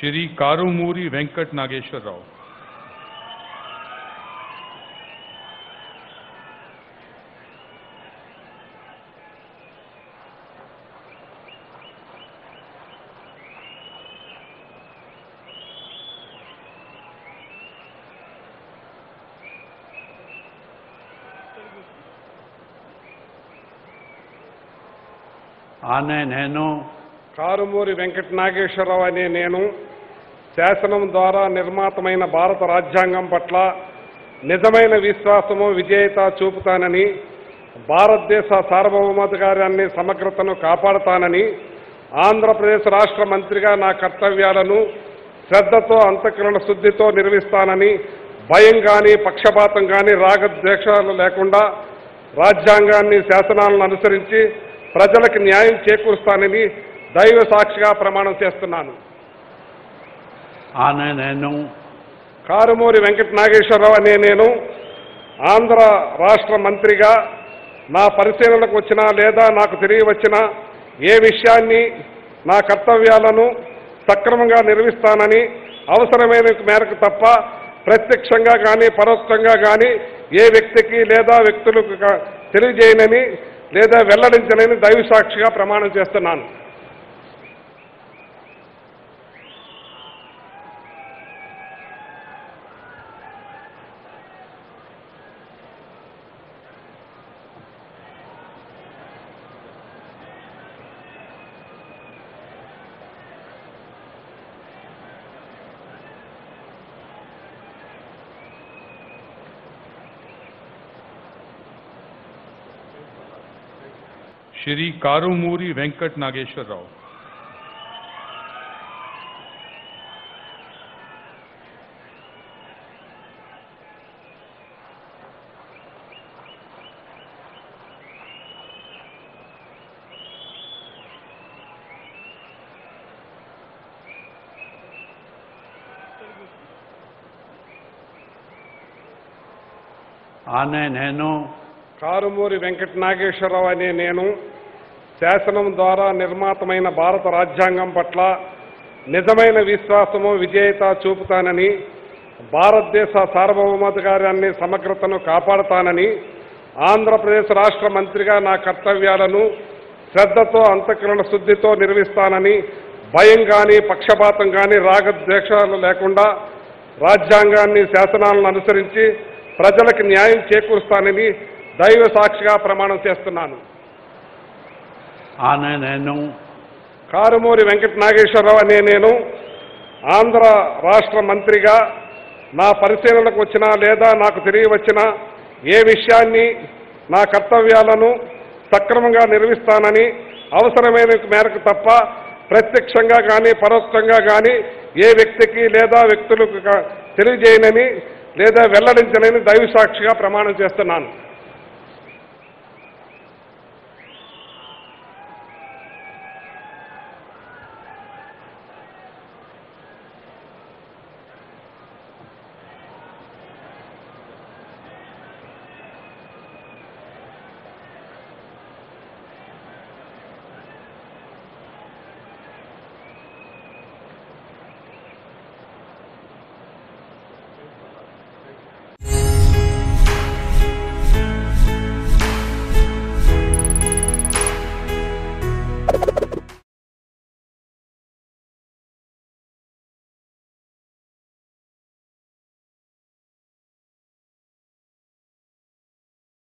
श्री कारूमूरी वेंकट नागेश्वर राव ఆనే నేను కారుమూరి వెంకట నాగేశ్వరరావు అనే నేను శాసనం ద్వారా నిర్మాతమైన భారత రాజ్యాంగం పట్ల నిజమైన విశ్వాసము విజేత చూపుతానని భారతదేశ సార్వభౌమాధికారాన్ని సమగ్రతను కాపాడతానని ఆంధ్రప్రదేశ్ రాష్ట్ర మంత్రిగా నా కర్తవ్యాలను శ్రద్ధతో అంతఃకరణ శుద్ధితో నిర్వహిస్తానని భయం కానీ పక్షపాతం కానీ రాగద్వేషాలు లేకుండా రాజ్యాంగాన్ని శాసనాలను అనుసరించి ప్రజలకు న్యాయం చేకూరుస్తానని దైవ సాక్షిగా ప్రమాణం చేస్తున్నాను. ఆనే నేను కారుమూరి వెంకట నాగేశ్వరరావు అనే నేను ఆంధ్ర రాష్ట్ర మంత్రిగా నా పరిశీలనకు వచ్చినా లేదా నాకు తెలియవచ్చినా ఏ విషయాన్ని నా కర్తవ్యాలను సక్రమంగా నిర్వహిస్తానని అవసరమైన మేరకు తప్ప ప్రత్యక్షంగా కానీ పరోక్షంగా కానీ ఏ వ్యక్తికి లేదా వ్యక్తులకు తెలియజేయనని లేదా వెల్లడించనని దైవ సాక్షిగా ప్రమాణం చేస్తున్నాను. श्री कारुमूरी वेंकट नागेश्वर राव। आने नैनो కారుమూరి వెంకట నాగేశ్వరరావు అనే నేను శాసనం ద్వారా నిర్మాతమైన భారత రాజ్యాంగం పట్ల నిజమైన విశ్వాసము విజేత చూపుతానని భారతదేశ సార్వభౌమాధికారాన్ని సమగ్రతను కాపాడతానని ఆంధ్రప్రదేశ్ రాష్ట్ర మంత్రిగా నా కర్తవ్యాలను శ్రద్ధతో అంతఃకరణ శుద్ధితో నిర్వహిస్తానని భయం కానీ పక్షపాతం కానీ రాగద్వేషాలు లేకుండా రాజ్యాంగాన్ని శాసనాలను అనుసరించి ప్రజలకు న్యాయం చేకూరుస్తానని దైవ సాక్షిగా ప్రమాణం చేస్తున్నాను. ఆనే నేను. కారుమూరి వెంకట నాగేశ్వరరావు అనే నేను ఆంధ్ర రాష్ట్ర మంత్రిగా నా పరిశీలనకు వచ్చినా లేదా నాకు తెలియవచ్చినా ఏ విషయాన్ని నా కర్తవ్యాలను సక్రమంగా నిర్వహిస్తానని అవసరమైన మేరకు తప్ప ప్రత్యక్షంగా కానీ పరోక్షంగా కానీ ఏ వ్యక్తికి లేదా వ్యక్తులకు తెలియజేయనని లేదా వెల్లడించనని దైవ సాక్షిగా ప్రమాణం చేస్తున్నాను.